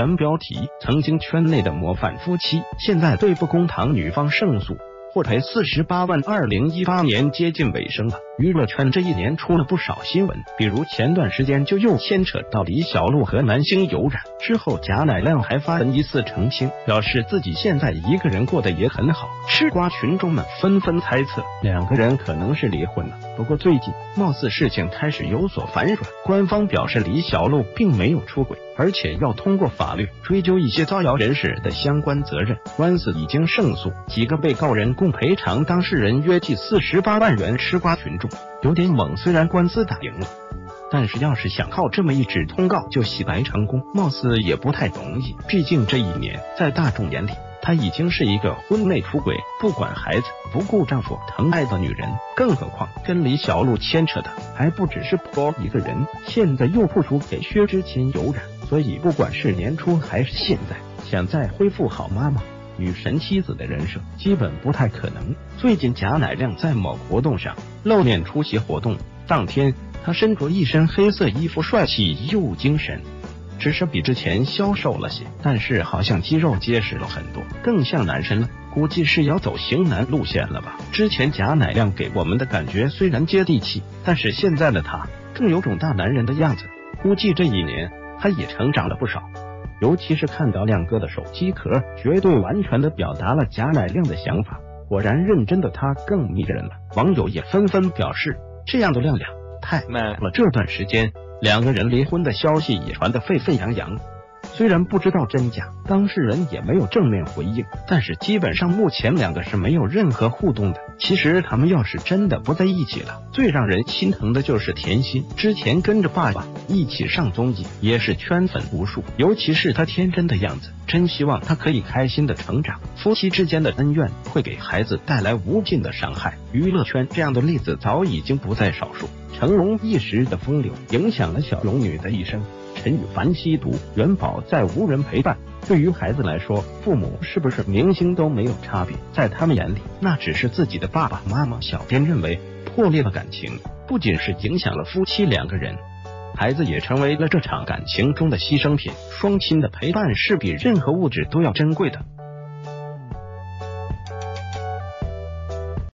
原标题：曾经圈内的模范夫妻，现在对簿公堂，女方胜诉。获赔四十八万。二零一八年接近尾声了，娱乐圈这一年出了不少新闻，比如前段时间就又牵扯到李小璐和男星有染，之后贾乃亮还发文疑似澄清，表示自己现在一个人过得也很好。吃瓜群众们纷纷猜测两个人可能是离婚了。不过最近貌似事情开始有所反转，官方表示李小璐并没有出轨，而且要通过法律追究一些造谣人士的相关责任。官司已经胜诉，几个被告人。共赔偿当事人约计四十八万元，吃瓜群众有点猛。虽然官司打赢了，但是要是想靠这么一纸通告就洗白成功，貌似也不太容易。毕竟这一年，在大众眼里，她已经是一个婚内出轨、不管孩子、不顾丈夫疼爱的女人。更何况跟李小璐牵扯的还不只是婆一个人，现在又复出给薛之谦有染，所以不管是年初还是现在，想再恢复好妈妈。女神妻子的人设基本不太可能。最近贾乃亮在某活动上露面出席活动，当天他身着一身黑色衣服，帅气又精神，只是比之前消瘦了些，但是好像肌肉结实了很多，更像男神了。估计是要走型男路线了吧？之前贾乃亮给我们的感觉虽然接地气，但是现在的他更有种大男人的样子。估计这一年他也成长了不少。尤其是看到亮哥的手机壳，绝对完全的表达了贾乃亮的想法。果然，认真的他更迷人了。网友也纷纷表示，这样的亮亮太 man 了。这段时间，两个人离婚的消息也传得沸沸扬扬。虽然不知道真假，当事人也没有正面回应，但是基本上目前两个是没有任何互动的。其实他们要是真的不在一起了，最让人心疼的就是甜心。之前跟着爸爸一起上综艺，也是圈粉无数。尤其是他天真的样子，真希望他可以开心的成长。夫妻之间的恩怨会给孩子带来无尽的伤害。娱乐圈这样的例子早已经不在少数。成龙一时的风流，影响了小龙女的一生。陈羽凡吸毒，元宝在无人陪伴。对于孩子来说，父母是不是明星都没有差别，在他们眼里，那只是自己的爸爸妈妈。小编认为，破裂的感情不仅是影响了夫妻两个人，孩子也成为了这场感情中的牺牲品。双亲的陪伴是比任何物质都要珍贵的。